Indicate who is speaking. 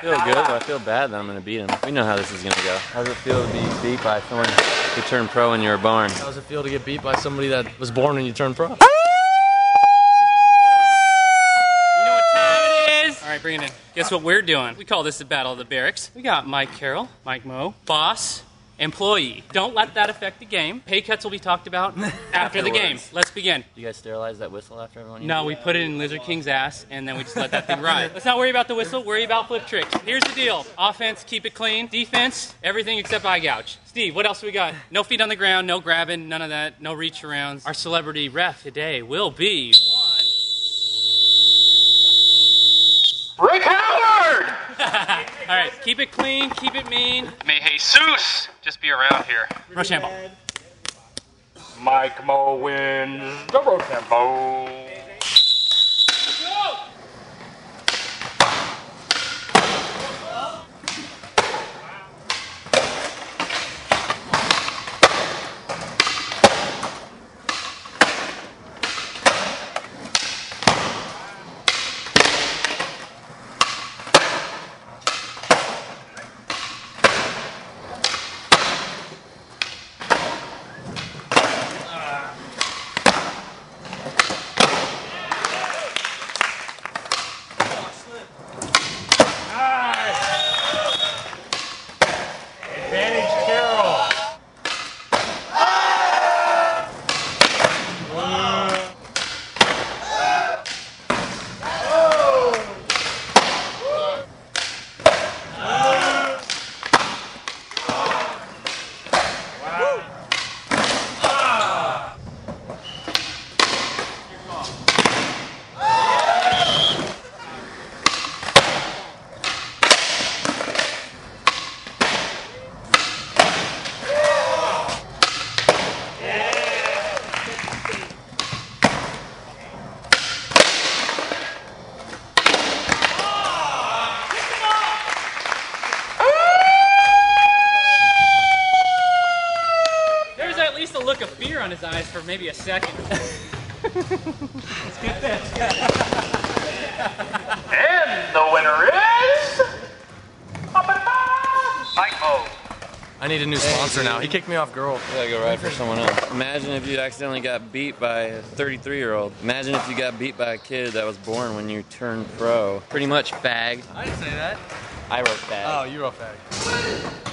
Speaker 1: feel good, but I feel bad that I'm gonna beat him. We know how this is gonna go. How does it feel to be beat by someone who turned pro when you were born?
Speaker 2: How does it feel to get beat by somebody that was born when you turned pro? Ah!
Speaker 3: You know what time it is? All right, bring it in. Guess what we're doing? We call this the Battle of the Berrics. We got Mike Carroll, Mike Mo, boss, employee. Don't let that affect the game. Pay cuts will be talked about after the game. Let's begin.
Speaker 1: Do you guys sterilize that whistle after everyone?
Speaker 3: No, we put it in Lizard King's ass, and then we just let that thing ride. Let's not worry about the whistle. Worry about flip tricks. Here's the deal: offense, keep it clean. Defense, everything except eye gouge. Steve, what else we got? No feet on the ground, no grabbing, none of that, no reach arounds. Our celebrity ref today will be one.
Speaker 4: Rick Howard!
Speaker 3: All right, keep it clean, keep it mean.
Speaker 4: May Jesus just be around here.
Speaker 3: Rochambeau.
Speaker 4: Mike Mo wins the road
Speaker 3: at least a look of fear on his eyes for maybe a second.
Speaker 4: And the winner is. Mike Mo.
Speaker 2: I need a new sponsor now. He kicked me off girl.
Speaker 1: You gotta go ride for someone else. Imagine if you accidentally got beat by a 33 year old. Imagine if you got beat by a kid that was born when you turned pro. Pretty much fag.
Speaker 2: I didn't say that.
Speaker 1: I wrote fag.
Speaker 2: Oh, you wrote fag.